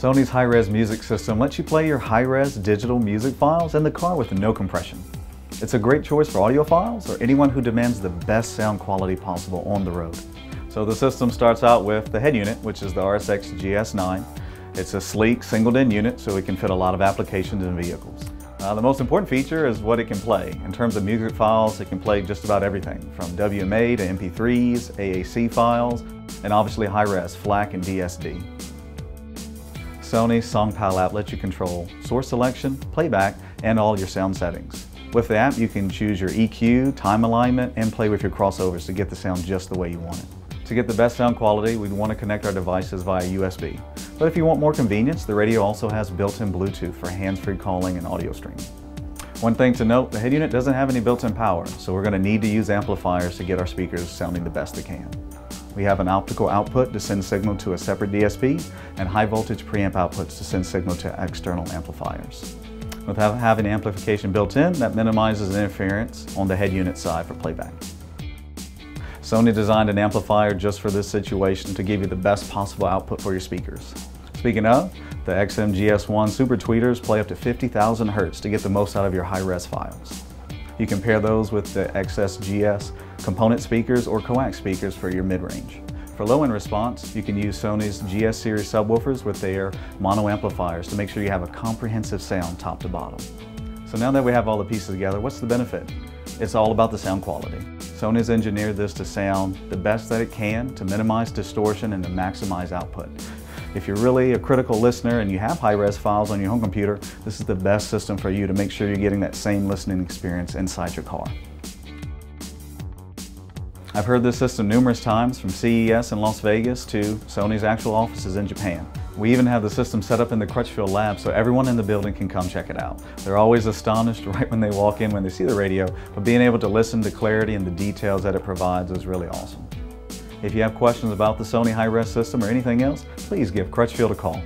Sony's high-res music system lets you play your high-res digital music files in the car with no compression. It's a great choice for audiophiles or anyone who demands the best sound quality possible on the road. So the system starts out with the head unit, which is the RSX GS9. It's a sleek single-DIN unit, so it can fit a lot of applications and vehicles. Uh, the most important feature is what it can play. In terms of music files, it can play just about everything, from WMA to MP3s, AAC files, and obviously high-res, FLAC and DSD. Sony SongPal app lets you control source selection, playback, and all your sound settings. With the app, you can choose your EQ, time alignment, and play with your crossovers to get the sound just the way you want it. To get the best sound quality, we'd want to connect our devices via USB. But if you want more convenience, the radio also has built-in Bluetooth for hands-free calling and audio streaming. One thing to note, the head unit doesn't have any built-in power, so we're going to need to use amplifiers to get our speakers sounding the best they can. We have an optical output to send signal to a separate DSP and high voltage preamp outputs to send signal to external amplifiers. Without having amplification built in, that minimizes interference on the head unit side for playback. Sony designed an amplifier just for this situation to give you the best possible output for your speakers. Speaking of, the XM-GS1 Super Tweeters play up to 50,000 Hz to get the most out of your high-res files. You can pair those with the XS-GS component speakers or coax speakers for your mid-range. For low-end response, you can use Sony's GS series subwoofers with their mono amplifiers to make sure you have a comprehensive sound top to bottom. So now that we have all the pieces together, what's the benefit? It's all about the sound quality. Sony's engineered this to sound the best that it can to minimize distortion and to maximize output. If you're really a critical listener and you have high-res files on your home computer, this is the best system for you to make sure you're getting that same listening experience inside your car. I've heard this system numerous times from CES in Las Vegas to Sony's actual offices in Japan. We even have the system set up in the Crutchfield lab so everyone in the building can come check it out. They're always astonished right when they walk in when they see the radio, but being able to listen to clarity and the details that it provides is really awesome. If you have questions about the Sony Hi-Res system or anything else, please give Crutchfield a call.